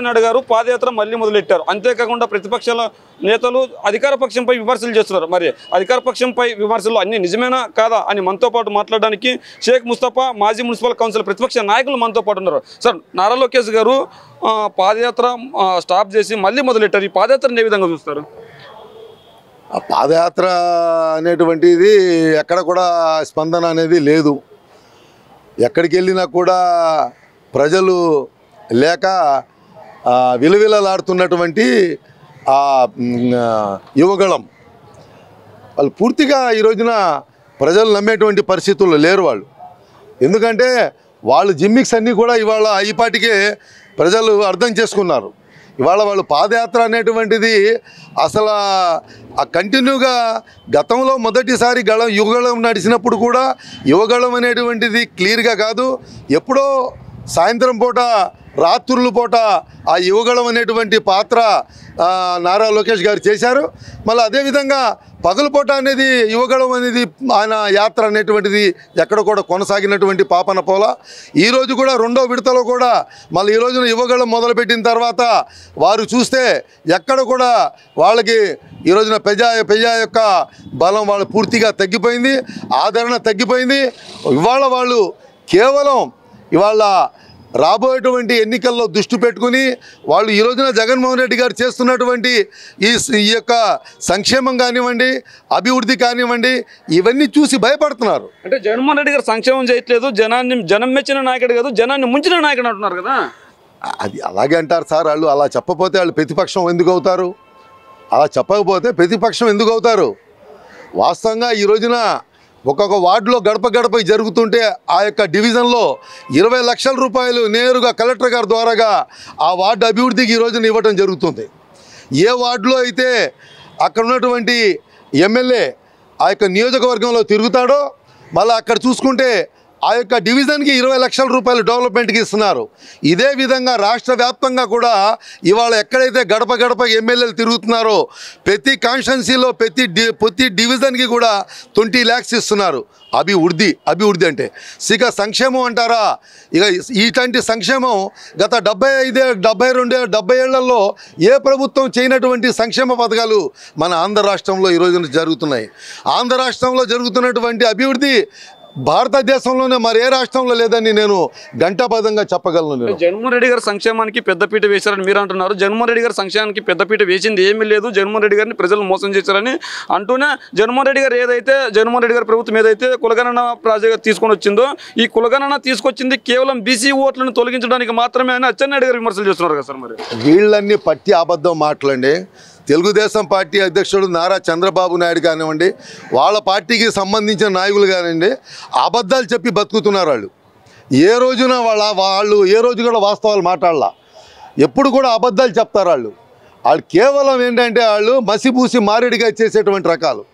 చంద్రబాబు నాయుడు గారు పాదయాత్ర మళ్ళీ మొదలెట్టారు. అంతేకాకుండా ప్రతిపక్షాల నేతలు అధికార పక్షంపై విమర్శలు చేస్తున్నారు. మరి అధికార పక్షంపై విమర్శలు అన్ని నిజమేనా కాదా అని మనతో పాటు మాట్లాడడానికి షేక్ ముస్తఫా మాజీ మున్సిపల్ కౌన్సిల్ ప్రతిపక్ష నాయకులు మనతో పాటు ఉన్నారు. సార్ నారా లోకేష్ గారు పాదయాత్ర స్టాప్ చేసి మళ్ళీ మొదలెట్టారు. ఈ పాదయాత్రను ఏ విధంగా చూస్తారు? ఆ పాదయాత్ర అనేటువంటిది ఎక్కడ కూడా స్పందన అనేది లేదు. ఎక్కడికి వెళ్ళినా కూడా ప్రజలు లేక విలవిలలాడుతున్నటువంటి ఆ యువగళం. వాళ్ళు పూర్తిగా ఈ రోజున ప్రజలు నమ్మేటువంటి పరిస్థితుల్లో లేరు వాళ్ళు. ఎందుకంటే వాళ్ళు జిమ్మిక్స్ అన్నీ కూడా ఇవాళ ఈ ప్రజలు అర్థం చేసుకున్నారు. ఇవాళ వాళ్ళు పాదయాత్ర అనేటువంటిది అసలు ఆ కంటిన్యూగా గతంలో మొదటిసారి గళం యువగళం నడిచినప్పుడు కూడా యువగళం అనేటువంటిది క్లియర్గా కాదు. ఎప్పుడో సాయంత్రం పూట రాత్రుల పూట ఆ యువగళం అనేటువంటి పాత్ర నారా లోకేష్ గారు చేశారు. మళ్ళీ అదేవిధంగా పగలుపూట అనేది యువగళం అనేది ఆయన యాత్ర అనేటువంటిది ఎక్కడ కూడా కొనసాగినటువంటి పాపన పోల. ఈరోజు కూడా రెండో విడతలో కూడా మళ్ళీ ఈ రోజున యువగళం మొదలుపెట్టిన తర్వాత వారు చూస్తే ఎక్కడ కూడా వాళ్ళకి ఈ రోజున ప్రజా ప్రజా యొక్క బలం వాళ్ళు పూర్తిగా తగ్గిపోయింది ఆదరణ తగ్గిపోయింది. ఇవాళ వాళ్ళు కేవలం ఇవాళ రాబోయేటువంటి ఎన్నికల్లో దృష్టి పెట్టుకుని వాళ్ళు ఈ రోజున జగన్మోహన్ రెడ్డి గారు చేస్తున్నటువంటి ఈ యొక్క సంక్షేమం కానివ్వండి అభివృద్ధి కానివ్వండి ఇవన్నీ చూసి భయపడుతున్నారు. అంటే జగన్మోహన్ రెడ్డి గారు సంక్షేమం చేయట్లేదు జనాన్ని జనం మెచ్చిన నాయకుడు కాదు జనాన్ని ముంచిన నాయకుడు అంటున్నారు కదా. అది అలాగే అంటారు సార్ వాళ్ళు అలా చెప్పపోతే వాళ్ళు ప్రతిపక్షం ఎందుకు అవుతారు? అలా చెప్పకపోతే ప్రతిపక్షం ఎందుకు అవుతారు? వాస్తవంగా ఈ రోజున ఒక్కొక్క వార్డులో గడప గడప జరుగుతుంటే ఆ యొక్క డివిజన్లో ఇరవై లక్షల రూపాయలు నేరుగా కలెక్టర్ గారి ద్వారాగా ఆ వార్డు అభివృద్ధికి ఈ రోజున ఇవ్వటం జరుగుతుంది. ఏ వార్డులో అయితే అక్కడ ఉన్నటువంటి ఎమ్మెల్యే ఆ యొక్క నియోజకవర్గంలో తిరుగుతాడో మళ్ళీ అక్కడ చూసుకుంటే ఆ యొక్క డివిజన్కి ఇరవై లక్షల రూపాయలు డెవలప్మెంట్కి ఇస్తున్నారు. ఇదే విధంగా రాష్ట్ర వ్యాప్తంగా కూడా ఇవాళ ఎక్కడైతే గడప గడప ఎమ్మెల్యేలు తిరుగుతున్నారో ప్రతి కాన్స్టిట్యున్సీలో ప్రతి డి ప్రతి డివిజన్కి కూడా ట్వంటీ ల్యాక్స్ ఇస్తున్నారు. అభివృద్ధి అభివృద్ధి అంటే. ఇక సంక్షేమం అంటారా? ఇక ఇటువంటి సంక్షేమం గత డెబ్బై ఐదే డెబ్బై రెండు డెబ్బై ఏళ్ళలో ఏ ప్రభుత్వం చేయనటువంటి సంక్షేమ పథకాలు మన ఆంధ్ర రాష్ట్రంలో ఈ జరుగుతున్నాయి. ఆంధ్ర రాష్ట్రంలో జరుగుతున్నటువంటి అభివృద్ధి భారతదేశంలోనే మరి ఏ రాష్ట్రంలో లేదని నేను ఘంటాబద్ధంగా చెప్పగలను నేను. జగన్మోహన్ రెడ్డి గారు సంక్షేమానికి పెద్దపీట వేశారని మీరు అంటున్నారు. జగన్మోహన్ రెడ్డి గారు సంక్షేమానికి పెద్దపీట వేసింది ఏమీ లేదు. జగన్మోహన్ రెడ్డి గారిని ప్రజలు మోసం చేశారని అంటూనే జగన్మోహన్ రెడ్డి గారు ఏదైతే జగన్మోహన్ రెడ్డి గారి ప్రభుత్వం ఏదైతే కులగణన ప్రాజెక్ట్ తీసుకొని వచ్చిందో ఈ కులగణన తీసుకొచ్చింది కేవలం బీసీ ఓట్లను తొలగించడానికి మాత్రమే అని అచ్చెన్నాయుడు గారు విమర్శలు చేస్తున్నారు కదా సార్ మరి. వీళ్ళన్నీ పట్టి అబద్ధం మాటలండి. తెలుగుదేశం పార్టీ అధ్యక్షుడు నారా చంద్రబాబు నాయుడు కానివ్వండి వాళ్ళ పార్టీకి సంబంధించిన నాయకులు కానివ్వండి అబద్ధాలు చెప్పి బతుకుతున్నారు వాళ్ళు. ఏ రోజున వాళ్ళ వాళ్ళు ఏ రోజు కూడా వాస్తవాలు మాట్లాడాల. ఎప్పుడు కూడా అబద్ధాలు చెప్తారు వాళ్ళు. వాళ్ళు కేవలం ఏంటంటే వాళ్ళు మసిపూసి మారేడిగా చేసేటువంటి రకాలు.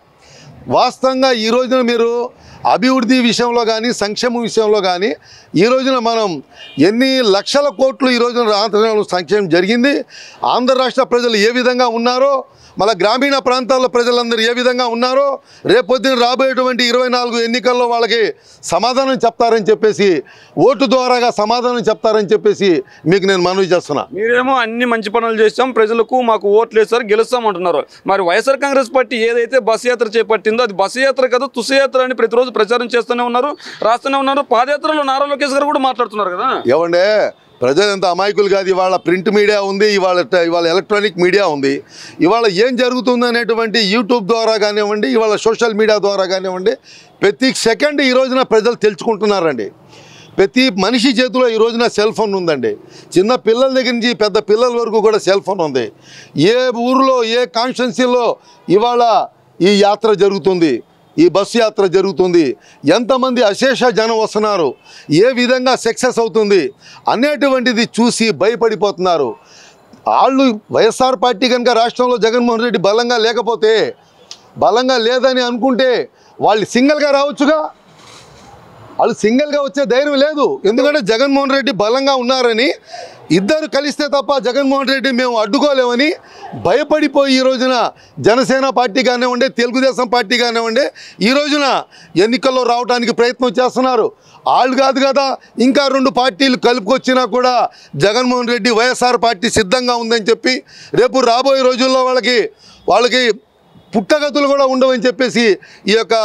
వాస్తవంగా ఈ రోజున మీరు అభివృద్ధి విషయంలో కానీ సంక్షేమ విషయంలో కానీ ఈ రోజున మనం ఎన్ని లక్షల కోట్లు ఈ రోజున రాష్ట్రంలో సంక్షేమం జరిగింది ఆంధ్ర రాష్ట్ర ప్రజలు ఏ విధంగా ఉన్నారో మళ్ళీ గ్రామీణ ప్రాంతాల్లో ప్రజలందరూ ఏ విధంగా ఉన్నారో రేపొద్దున రాబోయేటువంటి ఇరవై నాలుగు ఎన్నికల్లో వాళ్ళకి సమాధానం చెప్తారని చెప్పేసి ఓటు ద్వారాగా సమాధానం చెప్తారని చెప్పేసి మీకు నేను మనవి చేస్తున్నా. మీరేమో అన్ని మంచి పనులు చేస్తాం ప్రజలకు మాకు ఓట్లు వేస్తారు గెలుస్తామంటున్నారు. మరి వైఎస్ఆర్ కాంగ్రెస్ పార్టీ ఏదైతే బస్సు యాత్ర చేపట్టిందో అది బస్సు యాత్ర కాదు తుసయాత్ర అని ప్రతిరోజు ప్రచారం చేస్తూనే ఉన్నారు రాస్తూనే ఉన్నారు. పాదయాత్రలో నారా లోకేష్ గారు కూడా మాట్లాడుతున్నారు కదా. ఏమండే ప్రజలు ఎంత అమాయకులు కాదు ఇవాళ ప్రింట్ మీడియా ఉంది ఇవాళ ట- ఇవాళ ఎలక్ట్రానిక్ మీడియా ఉంది. ఇవాళ ఏం జరుగుతుంది అనేటువంటి యూట్యూబ్ ద్వారా కానివ్వండి ఇవాళ సోషల్ మీడియా ద్వారా కానివ్వండి ప్రతి సెకండ్ ఈ రోజున ప్రజలు తెలుసుకుంటున్నారండి. ప్రతి మనిషి చేతిలో ఈ రోజున సెల్ ఫోన్ ఉందండి. చిన్న పిల్లల దగ్గర నుంచి పెద్ద పిల్లల వరకు కూడా సెల్ ఫోన్ ఉంది. ఏ ఊరిలో ఏ కాన్స్టిట్యున్సీలో ఇవాళ ఈ యాత్ర జరుగుతుంది? ఈ బస్సు యాత్ర జరుగుతుంది. ఎంతమంది అశేష జనం వస్తున్నారు? ఏ విధంగా సక్సెస్ అవుతుంది? అనేటువంటిది చూసి భయపడిపోతున్నారు. వాళ్ళు వైఎస్ఆర్ పార్టీ కనుక రాష్ట్రంలో జగన్మోహన్ రెడ్డి బలంగా లేకపోతే బలంగా లేదని అనుకుంటే వాళ్ళు సింగిల్గా రావచ్చుగా? వాళ్ళు సింగిల్గా వచ్చే ధైర్యం లేదు. ఎందుకంటే జగన్మోహన్ రెడ్డి బలంగా ఉన్నారని ఇద్దరు కలిస్తే తప్ప జగన్మోహన్ రెడ్డి మేము అడ్డుకోలేమని భయపడిపోయి ఈ రోజున జనసేన పార్టీ కానివ్వండి తెలుగుదేశం పార్టీ కానివ్వండి ఈ రోజున ఎన్నికల్లో రావడానికి ప్రయత్నం చేస్తున్నారు. వాళ్ళు కాదు కదా ఇంకా రెండు పార్టీలు కలుపుకొచ్చినా కూడా జగన్మోహన్ రెడ్డి వైఎస్ఆర్ పార్టీ సిద్ధంగా ఉందని చెప్పి రేపు రాబోయే రోజుల్లో వాళ్ళకి వాళ్ళకి పుట్టగతులు కూడా ఉండవని చెప్పేసి ఈ యొక్క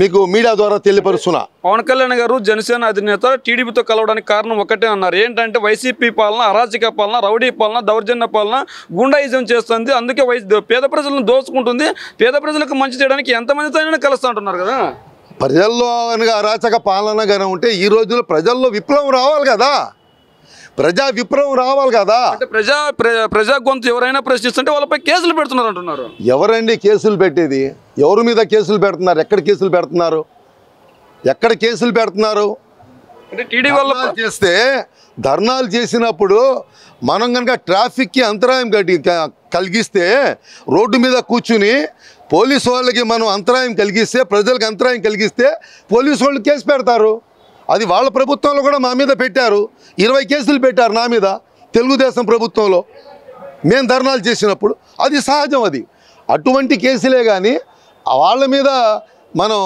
మీకు మీడియా ద్వారా తెలియపరుస్తున్నా. పవన్ కళ్యాణ్ గారు జనసేన అధినేత టీడీపీతో కలవడానికి కారణం ఒకటే అన్నారు. ఏంటంటే వైసీపీ పాలన అరాచక పాలన రౌడీ పాలన దౌర్జన్య పాలన గుండాయిజం చేస్తుంది. అందుకే పేద ప్రజలను దోచుకుంటుంది. పేద ప్రజలకు మంచి చేయడానికి ఎంతమందితో అయినా కలుస్తూ అంటున్నారు కదా? ప్రజల్లో కనుక అరాచక పాలన కనుక ఉంటే ఈ రోజుల్లో ప్రజల్లో విప్లవం రావాలి కదా. ప్రజా విప్లవం రావాలి కదా. అంటే ప్రజా ప్ర- ప్రజా గొంతు ఎవరైనా ప్రశ్నిస్తుంటే వాళ్ళపై కేసులు పెడుతున్నారు అంటున్నారు. ఎవరండి కేసులు పెట్టేది? ఎవరి మీద కేసులు పెడుతున్నారు? ఎక్కడ కేసులు పెడుతున్నారు? ఎక్కడ కేసులు పెడుతున్నారు? అంటే టీడీ వల్ల ధర్నాలు చేస్తే ధర్నాలు చేసినప్పుడు మనం కనుక ట్రాఫిక్కి అంతరాయం గడి- క- కలిగిస్తే రోడ్డు మీద కూర్చుని పోలీసు వాళ్ళకి మనం అంతరాయం కలిగిస్తే ప్రజలకు అంతరాయం కలిగిస్తే పోలీసు వాళ్ళు కేసు పెడతారు. అది వాళ్ళ ప్రభుత్వంలో కూడా మా మీద పెట్టారు. ఇరవై కేసులు పెట్టారు నా మీద తెలుగుదేశం ప్రభుత్వంలో. మేము ధర్నాలు చేసినప్పుడు అది సహజం అది. అటువంటి కేసులే కానీ వాళ్ళ మీద మనం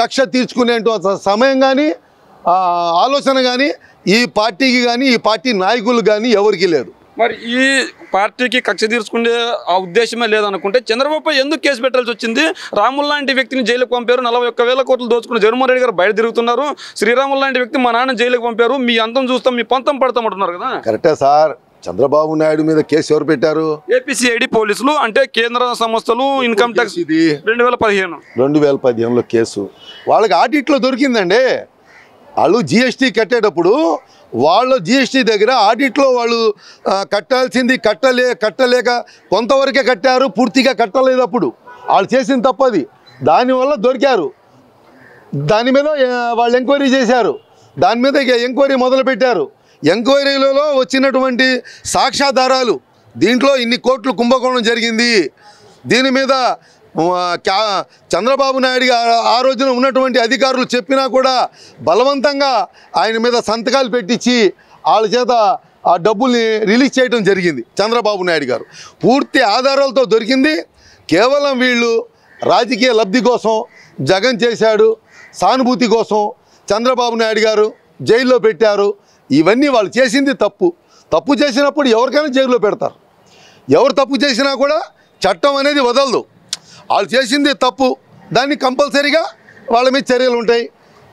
కక్ష తీర్చుకునే సమయం కానీ ఆలోచన కానీ ఈ పార్టీకి కానీ ఈ పార్టీ నాయకులు కానీ ఎవరికీ లేదు. మరి ఈ పార్టీకి కక్ష తీర్చుకునే ఆ ఉద్దేశమే లేదనుకుంటే చంద్రబాబు ఎందుకు కేసు పెట్టాల్సి వచ్చింది? రాములు లాంటి వ్యక్తిని జైలుకు పంపారు. నలభై ఒక్క వేల కోట్లు దోచుకున్న జగన్మోహన్ రెడ్డి గారు బయట తిరుగుతున్నారు శ్రీరాములు లాంటి వ్యక్తి మా నాన్న జైలుకు పంపారు. మీ అంతం చూస్తాం మీ పంతం పడతాం అంటున్నారు కదా. కరెక్టే సార్. చంద్రబాబు నాయుడు మీద కేసు ఎవరు పెట్టారు? ఏపీసీఐడి పోలీసులు అంటే కేంద్ర సంస్థలు ఇన్కమ్ ట్యాక్స్ ఇది. రెండు వేల పదిహేను. రెండు వేల పదిహేనులో కేసు. వాళ్ళకి ఆడిట్లో దొరికిందండి. వాళ్ళు జిఎస్టీ కట్టేటప్పుడు వాళ్ళ జిఎస్టీ దగ్గర ఆడిట్లో వాళ్ళు కట్టాల్సింది కట్టలే కట్టలేక కొంతవరకే కట్టారు పూర్తిగా కట్టలేదు అప్పుడు. వాళ్ళు చేసిన తప్పది. దానివల్ల దొరికారు. దాని మీద వాళ్ళు ఎంక్వైరీ చేశారు. దాని మీద ఇక ఎంక్వైరీ మొదలుపెట్టారు. ఎంక్వైరీలలో వచ్చినటువంటి సాక్ష్యాధారాలు దీంట్లో ఇన్ని కోట్లు కుంభకోణం జరిగింది. దీని మీద చంద్రబాబు నాయుడు గారు ఆ రోజున ఉన్నటువంటి అధికారులు చెప్పినా కూడా బలవంతంగా ఆయన మీద సంతకాలు పెట్టించి వాళ్ళ చేత ఆ డబ్బుల్ని రిలీజ్ చేయడం జరిగింది చంద్రబాబు నాయుడు గారు. పూర్తి ఆధారాలతో దొరికింది. కేవలం వీళ్ళు రాజకీయ లబ్ధి కోసం జగన్ చేశాడు సానుభూతి కోసం చంద్రబాబు నాయుడు గారు జైల్లో పెట్టారు. ఇవన్నీ వాళ్ళు చేసింది తప్పు. తప్పు చేసినప్పుడు ఎవరికైనా జైల్లో పెడతారు. ఎవరు తప్పు చేసినా కూడా చట్టం అనేది వదలదు. వాళ్ళు చేసింది తప్పు. దాన్ని కంపల్సరీగా వాళ్ళ మీద చర్యలు ఉంటాయి.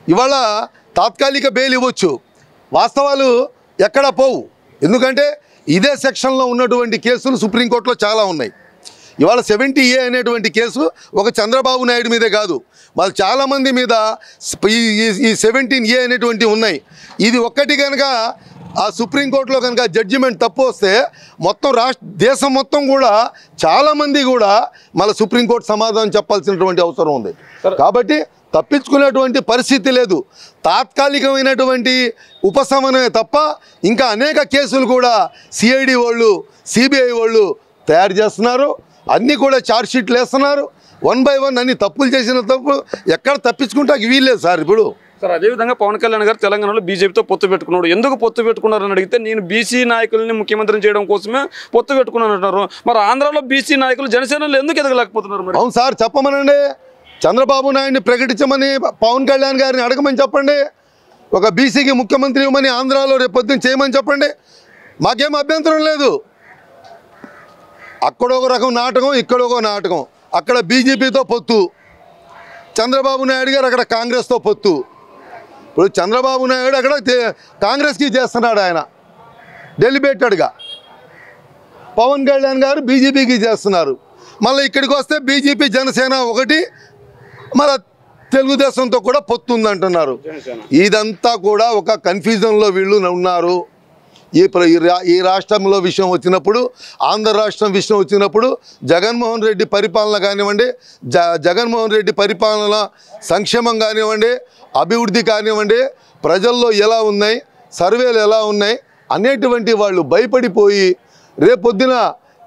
ఇవాళ తాత్కాలిక బెయిల్ ఇవ్వచ్చు. వాస్తవాలు ఎక్కడా పోవు. ఎందుకంటే ఇదే సెక్షన్లో ఉన్నటువంటి కేసులు సుప్రీంకోర్టులో చాలా ఉన్నాయి. ఇవాళ సెవెంటీ ఏ అనేటువంటి కేసు ఒక చంద్రబాబు నాయుడు మీదే కాదు. వాళ్ళు చాలామంది మీద ఈ- ఈ సెవెంటీన్ ఏ అనేటువంటి ఉన్నాయి. ఇది ఒక్కటి కనుక ఆ సుప్రీంకోర్టులో కనుక జడ్జిమెంట్ తప్పు వస్తే మొత్తం రాష్ట్ర దేశం మొత్తం కూడా చాలామంది కూడా మళ్ళీ సుప్రీంకోర్టు సమాధానం చెప్పాల్సినటువంటి అవసరం ఉంది. కాబట్టి తప్పించుకునేటువంటి పరిస్థితి లేదు. తాత్కాలికమైనటువంటి ఉపశమనమే తప్ప ఇంకా అనేక కేసులు కూడా సిఐడి వాళ్ళు సిబిఐ వాళ్ళు తయారు చేస్తున్నారు. అన్నీ కూడా ఛార్జ్ షీట్లు వేస్తున్నారు. వన్ బై వన్ అన్ని తప్పులు చేసిన తప్పు ఎక్కడ తప్పించుకుంటే వీల్లేదు సార్ ఇప్పుడు. సార్ అదేవిధంగా పవన్ కళ్యాణ్ గారు తెలంగాణలో బీజేపీతో పొత్తు పెట్టుకున్నాడు. ఎందుకు పొత్తు పెట్టుకున్నారని అడిగితే నేను బీసీ నాయకుల్ని ముఖ్యమంత్రిని చేయడం కోసమే పొత్తు పెట్టుకున్నాను అంటున్నారు. మరి ఆంధ్రాలో బీసీ నాయకులు జనసేనలో ఎందుకు ఎదగలేకపోతున్నారు మరి? అవును సార్ చెప్పమనండి. చంద్రబాబు నాయుడిని ప్రకటించమని పవన్ కళ్యాణ్ గారిని అడగమని చెప్పండి. ఒక బీసీకి ముఖ్యమంత్రి ఇవ్వమని ఆంధ్రాలో రేపు పొద్దున్న చేయమని చెప్పండి. మాకేం అభ్యంతరం లేదు. అక్కడ ఒక రకం నాటకం ఇక్కడ ఒక నాటకం. అక్కడ బీజేపీతో పొత్తు. చంద్రబాబు నాయుడు గారు అక్కడ కాంగ్రెస్తో పొత్తు. ఇప్పుడు చంద్రబాబు నాయుడు అక్కడ కాంగ్రెస్కి చేస్తున్నాడు ఆయన. డెలిబేటెడ్గా పవన్ కళ్యాణ్ గారు బీజేపీకి చేస్తున్నారు. మళ్ళీ ఇక్కడికి వస్తే బీజేపీ జనసేన ఒకటి మళ్ళీ తెలుగుదేశంతో కూడా పొత్తు ఉందంటున్నారు. జనసేన. ఇదంతా కూడా ఒక కన్ఫ్యూజన్లో వీళ్ళు ఉన్నారు. ఈ ప్ర- ఈ రా- ఈ రాష్ట్రంలో విషయం వచ్చినప్పుడు ఆంధ్ర రాష్ట్రం విషయం వచ్చినప్పుడు జగన్మోహన్ రెడ్డి పరిపాలన కానివ్వండి జ జగన్మోహన్ రెడ్డి పరిపాలన సంక్షేమం కానివ్వండి అభివృద్ధి కానివ్వండి ప్రజల్లో ఎలా ఉన్నాయి సర్వేలు ఎలా ఉన్నాయి అనేటువంటి వాళ్ళు భయపడిపోయి రేపొద్దున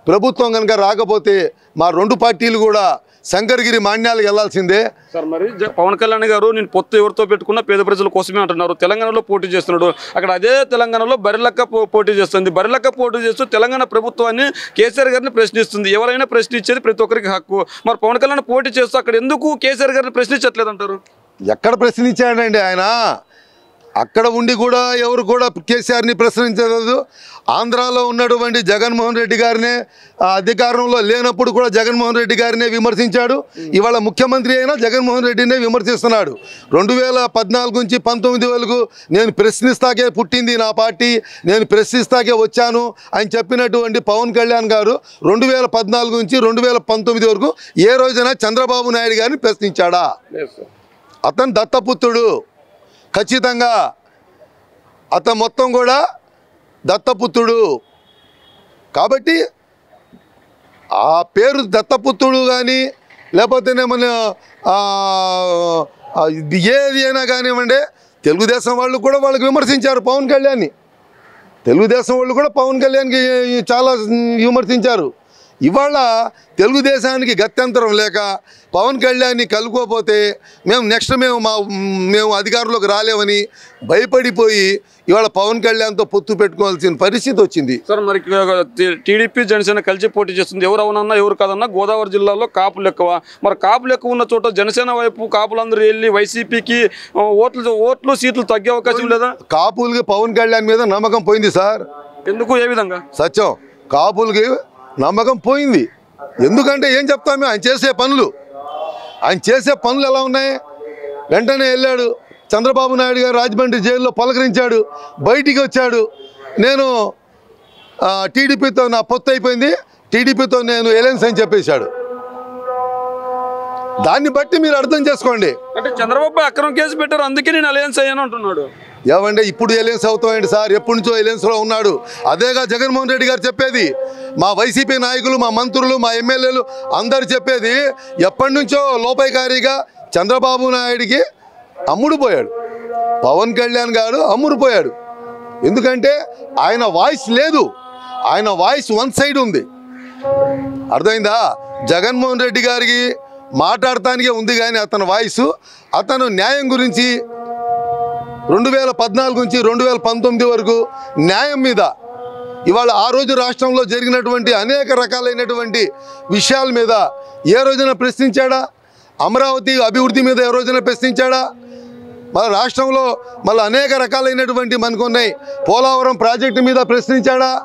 ప్రభుత్వం కనుక రాకపోతే మా రెండు పార్టీలు కూడా శంకరగిరి మాన్యాలకు వెళ్ళాల్సిందే సార్ మరి పవన్ కళ్యాణ్ గారు నేను పొత్తు ఎవరితో పెట్టుకున్నా పేద ప్రజల కోసమే అంటున్నారు. తెలంగాణలో పోటీ చేస్తున్నాడు. అక్కడ అదే తెలంగాణలో బరిలక్క పోటీ చేస్తుంది. బరిలక్క పోటీ చేస్తూ తెలంగాణ ప్రభుత్వాన్ని కేసీఆర్ గారిని ప్రశ్నిస్తుంది. ఎవరైనా ప్రశ్నించేది ప్రతి ఒక్కరికి హక్కు. మరి పవన్ కళ్యాణ్ పోటీ చేస్తూ అక్కడ ఎందుకు కేసీఆర్ గారిని ప్రశ్నించట్లేదు అంటారు ఎక్కడ ప్రశ్నించాడండి ఆయన? అక్కడ ఉండి కూడా ఎవరు కూడా కేసీఆర్ని ప్రశ్నించలేదు. ఆంధ్రాలో ఉన్నటువంటి జగన్మోహన్ రెడ్డి గారినే. అధికారంలో లేనప్పుడు కూడా జగన్మోహన్ రెడ్డి గారినే విమర్శించాడు. ఇవాళ ముఖ్యమంత్రి అయినా జగన్మోహన్ రెడ్డినే విమర్శిస్తున్నాడు. రెండు వేల పద్నాలుగు నుంచి పంతొమ్మిది వరకు నేను ప్రశ్నిస్తాకే పుట్టింది నా పార్టీ నేను ప్రశ్నిస్తాకే వచ్చాను అని చెప్పినటువంటి పవన్ కళ్యాణ్ గారు రెండు వేల పద్నాలుగు నుంచి రెండు వేల పంతొమ్మిది వరకు ఏ రోజైనా చంద్రబాబు నాయుడు గారిని ప్రశ్నించాడా? అతను దత్తపుత్రుడు. ఖచ్చితంగా అతను మొత్తం కూడా దత్తపుత్రుడు. కాబట్టి ఆ పేరు దత్తపుత్రుడు కానీ లేకపోతేనే మన ఇది ఏది అయినా కానివ్వండి తెలుగుదేశం వాళ్ళు కూడా వాళ్ళకి విమర్శించారు పవన్ కళ్యాణ్ని. తెలుగుదేశం వాళ్ళు కూడా పవన్ కళ్యాణ్కి చాలా విమర్శించారు. ఇవాళ తెలుగుదేశానికి గత్యంతరం లేక పవన్ కళ్యాణ్ని కలుపుకోపోతే మేము నెక్స్ట్ మేము మా మేము అధికారంలోకి రాలేమని భయపడిపోయి ఇవాళ పవన్ కళ్యాణ్తో పొత్తు పెట్టుకోవాల్సిన పరిస్థితి వచ్చింది. సార్ మరి టీడీపీ జనసేన కలిసి పోటీ చేస్తుంది. ఎవరు అవునన్నా ఎవరు కాదన్నా గోదావరి జిల్లాలో కాపులు ఎక్కువ మరి కాపులు ఎక్కువ ఉన్న చోట జనసేన వైపు కాపులందరూ వెళ్ళి వైసీపీకి ఓట్లు ఓట్లు సీట్లు తగ్గే అవకాశం లేదా? కాపులకి పవన్ కళ్యాణ్ మీద నమ్మకం పోయింది సార్. ఎందుకు? ఏ విధంగా? సత్యం. కాపులకి నమ్మకం పోయింది. ఎందుకంటే ఏం చెప్తాము ఆయన చేసే పనులు. ఆయన చేసే పనులు ఎలా ఉన్నాయి? వెంటనే వెళ్ళాడు. చంద్రబాబు నాయుడు గారు రాజమండ్రి జైల్లో పలకరించాడు. బయటికి వచ్చాడు. నేను టీడీపీతో నా పొత్తు అయిపోయింది. టీడీపీతో నేను ఎలయన్స్ అని చెప్పేశాడు. దాన్ని బట్టి మీరు అర్థం చేసుకోండి. అంటే చంద్రబాబు అక్రమ కేసు పెట్టారు. అందుకే నేను అలయన్స్ అయ్యాను అంటున్నాడు. ఏమంటే ఇప్పుడు ఎలయన్స్ అవుతామండి సార్? ఎప్పటి నుంచో ఎలయన్స్లో ఉన్నాడు. అదేగా జగన్మోహన్ రెడ్డి గారు చెప్పేది. మా వైసీపీ నాయకులు మా మంత్రులు మా ఎమ్మెల్యేలు అందరు చెప్పేది ఎప్పటి నుంచో లోపాయికారిగా చంద్రబాబు నాయుడికి అమ్ముడు పోయాడు. పవన్ కళ్యాణ్ గారు అమ్ముడు పోయాడు. ఎందుకంటే ఆయన వాయిస్ లేదు. ఆయన వాయిస్ వన్ సైడ్ ఉంది. అర్థమైందా? జగన్మోహన్ రెడ్డి గారికి మాట్లాడటానికే ఉంది కానీ అతని వాయిస్ అతను న్యాయం గురించి రెండు వేల పద్నాలుగు నుంచి రెండు వేల పంతొమ్మిది వరకు న్యాయం మీద ఇవాళ ఆ రోజు రాష్ట్రంలో జరిగినటువంటి అనేక రకాలైనటువంటి విషయాల మీద ఏ రోజున ప్రశ్నించాడా? అమరావతి అభివృద్ధి మీద ఏ రోజున ప్రశ్నించాడా? మన రాష్ట్రంలో మళ్ళీ అనేక రకాలైనటువంటి మనకు ఉన్నాయి పోలవరం ప్రాజెక్టు మీద ప్రశ్నించాడా?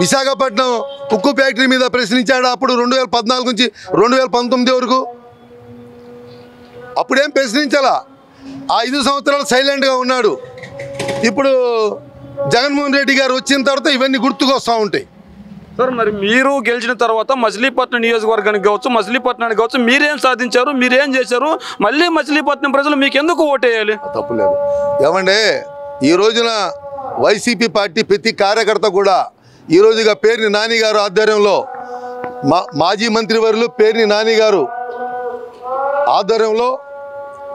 విశాఖపట్నం ఉక్కు ఫ్యాక్టరీ మీద ప్రశ్నించాడా? అప్పుడు రెండు వేల పద్నాలుగు నుంచి రెండు వేల పంతొమ్మిది వరకు. అప్పుడేం ప్రశ్నించాలా? ఆ ఐదు సంవత్సరాలు సైలెంట్గా ఉన్నాడు. ఇప్పుడు జగన్మోహన్ రెడ్డి గారు వచ్చిన తర్వాత ఇవన్నీ గుర్తుకొస్తూ ఉంటాయి. సార్ మరి మీరు గెలిచిన తర్వాత మచిలీపట్నం నియోజకవర్గానికి కావచ్చు మచిలీపట్నానికి కావచ్చు మీరేం సాధించారు మీరేం చేశారు మళ్ళీ మచిలీపట్నం ప్రజలు మీకు ఎందుకు ఓటేయాలి తప్పులేదు ఏమంటే ఈ రోజున వైసీపీ పార్టీ ప్రతి కార్యకర్త కూడా ఈ రోజుగా పేర్ని నాని గారు ఆధ్వర్యంలో మా మాజీ మంత్రివర్యులు పేర్ని నాని గారు ఆధ్వర్యంలో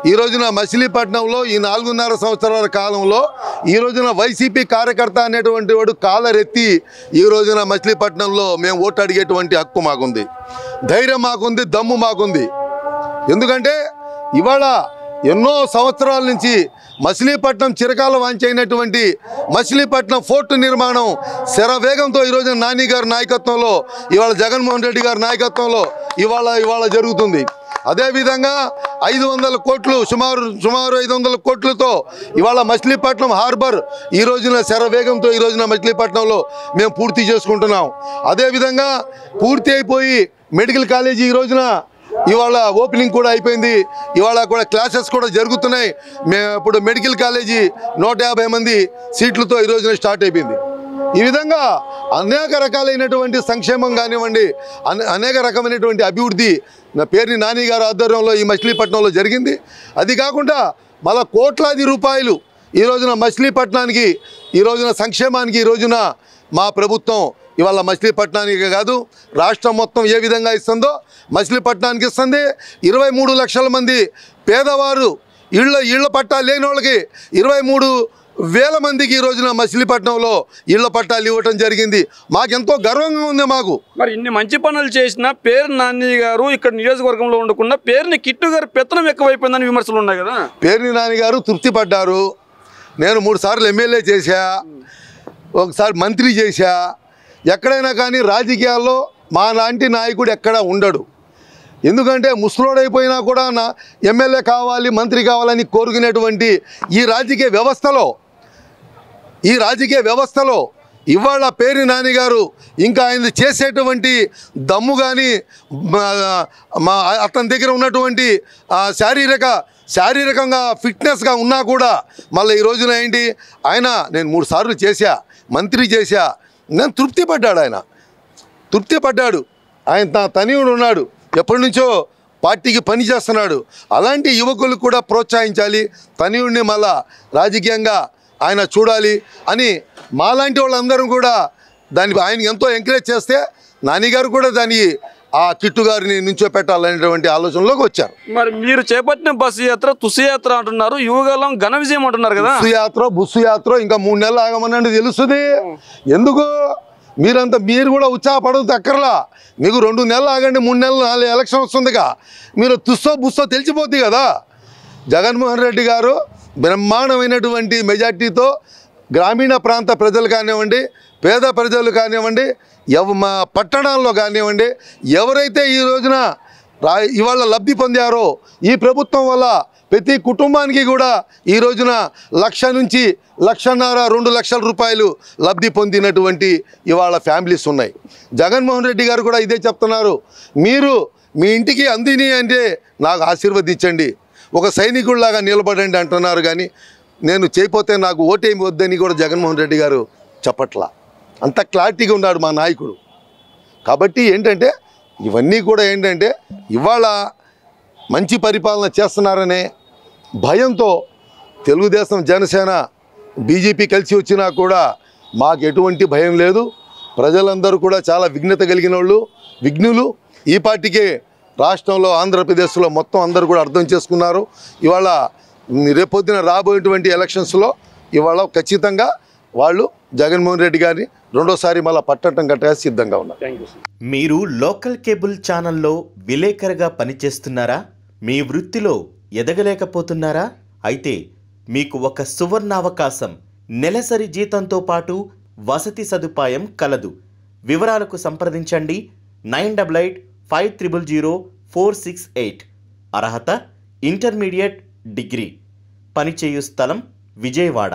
ఈ రోజున మచిలీపట్నంలో ఈ నాలుగున్నర సంవత్సరాల కాలంలో ఈ రోజున వైసీపీ కార్యకర్త అనేటువంటి వాడు కాలరెత్తి ఈ రోజున మచిలీపట్నంలో మేము ఓటు అడిగేటువంటి హక్కు మాకుంది. ధైర్యం మాకుంది దమ్ము మాకుంది. ఎందుకంటే ఇవాళ ఎన్నో సంవత్సరాల నుంచి మచిలీపట్నం చిరకాల వాంచైనటువంటి మచిలీపట్నం ఫోర్టు నిర్మాణం శరవేగంతో ఈరోజు నాని గారి నాయకత్వంలో ఇవాళ జగన్మోహన్ రెడ్డి గారి నాయకత్వంలో ఇవాళ ఇవాళ జరుగుతుంది. అదేవిధంగా ఐదు వందల కోట్లు సుమారు సుమారు ఐదు వందల కోట్లతో ఇవాళ మచిలీపట్నం హార్బర్ ఈ రోజున శరవేగంతో ఈ రోజున మచిలీపట్నంలో మేము పూర్తి చేసుకుంటున్నాం. అదేవిధంగా పూర్తి అయిపోయి మెడికల్ కాలేజీ ఈ రోజున ఇవాళ ఓపెనింగ్ కూడా అయిపోయింది. ఇవాళ కూడా క్లాసెస్ కూడా జరుగుతున్నాయి. మేము ఇప్పుడు మెడికల్ కాలేజీ నూట యాభై మంది సీట్లతో ఈ రోజున స్టార్ట్ అయిపోయింది. ఈ విధంగా అనేక రకాలైనటువంటి సంక్షేమం కానివ్వండి అనే- అనేక రకమైనటువంటి అభివృద్ధి నా పేరుని నాని గారు ఆధ్వర్యంలో ఈ మచిలీపట్నంలో జరిగింది. అది కాకుండా మళ్ళా కోట్లాది రూపాయలు ఈ రోజున మచిలీపట్నానికి ఈ రోజున సంక్షేమానికి ఈ రోజున మా ప్రభుత్వం ఇవాళ మచిలీపట్నానికి కాదు రాష్ట్రం మొత్తం ఏ విధంగా ఇస్తుందో మచిలీపట్నానికి ఇస్తుంది. ఇరవై మూడు లక్షల మంది పేదవారు ఇళ్ళ ఇళ్ళ పట్టా లేని వాళ్ళకి ఇరవై మూడు వేల మందికి ఈ రోజున మచిలీపట్నంలో ఇళ్ళ పట్టాలు ఇవ్వటం జరిగింది. మాకెంతో గర్వంగా ఉంది మాకు. మరి ఇన్ని మంచి పనులు చేసిన పేరు నాని గారు ఇక్కడ నియోజకవర్గంలో ఉండకుండా పేరుని కిట్టు గారి పెత్తనం ఎక్కువైపోయిందని విమర్శలు ఉన్నాయి కదా. పేర్ని నాని గారు తృప్తి పడ్డారు నేను మూడు సార్లు ఎమ్మెల్యే చేశా. ఒకసారి మంత్రి చేశా. ఎక్కడైనా కానీ రాజకీయాల్లో మా లాంటి నాయకుడు ఎక్కడ ఉండడు. ఎందుకంటే ముసలోడైపోయినా కూడా నా ఎమ్మెల్యే కావాలి మంత్రి కావాలని కోరుకునేటువంటి ఈ రాజకీయ వ్యవస్థలో ఈ రాజకీయ వ్యవస్థలో ఇవాళ పేరు నాని గారు ఇంకా ఆయన చేసేటువంటి దమ్ము కానీ మా అతని దగ్గర ఉన్నటువంటి శారీరక శారీరకంగా ఫిట్నెస్గా ఉన్నా కూడా మళ్ళీ ఈ రోజున ఏంటి ఆయన నేను మూడు సార్లు చేశా మంత్రి చేశా నేను తృప్తి పడ్డాడు ఆయన. తృప్తి పడ్డాడు ఆయన తన తనయుడు ఉన్నాడు. ఎప్పటి నుంచో పార్టీకి పని చేస్తున్నాడు. అలాంటి యువకులు కూడా ప్రోత్సహించాలి. తనయుడిని మళ్ళా రాజకీయంగా ఆయన చూడాలి అని మాలాంటి వాళ్ళందరం కూడా దాన్ని ఆయన ఎంతో ఎంకరేజ్ చేస్తే నానిగారు కూడా దాన్ని ఆ కిట్టు గారిని నుంచో పెట్టాలనేటువంటి ఆలోచనలోకి వచ్చారు. మరి మీరు చేపట్టిన బస్సు యాత్ర తుసి యాత్ర అంటున్నారు. యువగలం ఘన విజయం అంటున్నారు కదా? యాత్ర బుస్సు యాత్ర ఇంకా మూడు నెలలు ఆగమనండి తెలుస్తుంది ఎందుకు? మీరంతా మీరు కూడా ఉత్సాహపడదు అక్కర్లా మీకు రెండు నెలలు ఆగండి మూడు నెలలు నాలుగు ఎలక్షన్ వస్తుందిగా. మీరు తుస్సో బుస్సో తెలిసిపోద్ది కదా. జగన్మోహన్ రెడ్డి గారు బ్రహ్మాండమైనటువంటి మెజార్టీతో గ్రామీణ ప్రాంత ప్రజలు కానివ్వండి పేద ప్రజలు కానివ్వండి ఎవ మా పట్టణాల్లో కానివ్వండి ఎవరైతే ఈ రోజున రా ఇవాళ లబ్ధి పొందారో ఈ ప్రభుత్వం వల్ల ప్రతి కుటుంబానికి కూడా ఈ రోజున లక్ష నుంచి లక్షన్నర రెండు లక్షల రూపాయలు లబ్ధి పొందినటువంటి ఇవాళ ఫ్యామిలీస్ ఉన్నాయి. జగన్మోహన్ రెడ్డి గారు కూడా ఇదే చెప్తున్నారు. మీరు మీ ఇంటికి అందిని అంటే నాకు ఆశీర్వదించండి. ఒక సైనికుడిలాగా నిలబడండి అంటున్నారు కానీ నేను చేయపోతే నాకు ఓటేమి వద్దని కూడా జగన్మోహన్ రెడ్డి గారు చెప్పట్లా. అంత క్లారిటీగా ఉన్నాడు మా నాయకుడు. కాబట్టి ఏంటంటే ఇవన్నీ కూడా ఏంటంటే ఇవాళ మంచి పరిపాలన చేస్తున్నారనే భయంతో తెలుగుదేశం జనసేన బీజేపీ కలిసి వచ్చినా కూడా మాకు ఎటువంటి భయం లేదు. ప్రజలందరూ కూడా చాలా విఘ్నత కలిగిన వాళ్ళు విఘ్నులు. ఈ పార్టీకే రాష్ట్రంలో ఆంధ్రప్రదేశ్లో మొత్తం అందరూ కూడా అర్థం చేసుకున్నారు. ఇవాళ రేపొద్దున రాబోయేటువంటి ఎలక్షన్స్లో ఇవాళ ఖచ్చితంగా వాళ్ళు జగన్మోహన్ రెడ్డి గారిని రెండోసారి మళ్ళీ పట్టడం కట్టగా సిద్ధంగా ఉన్నారు. మీరు లోకల్ కేబుల్ ఛానల్లో విలేకరుగా పనిచేస్తున్నారా? మీ వృత్తిలో ఎదగలేకపోతున్నారా? అయితే మీకు ఒక సువర్ణావకాశం నెలసరి జీతంతో పాటు వసతి సదుపాయం కలదు. వివరాలకు సంప్రదించండి. Nine double eight five triple zero four six eight. అర్హత ఇంటర్మీడియట్ డిగ్రీ. పనిచేయు స్థలం విజయవాడ.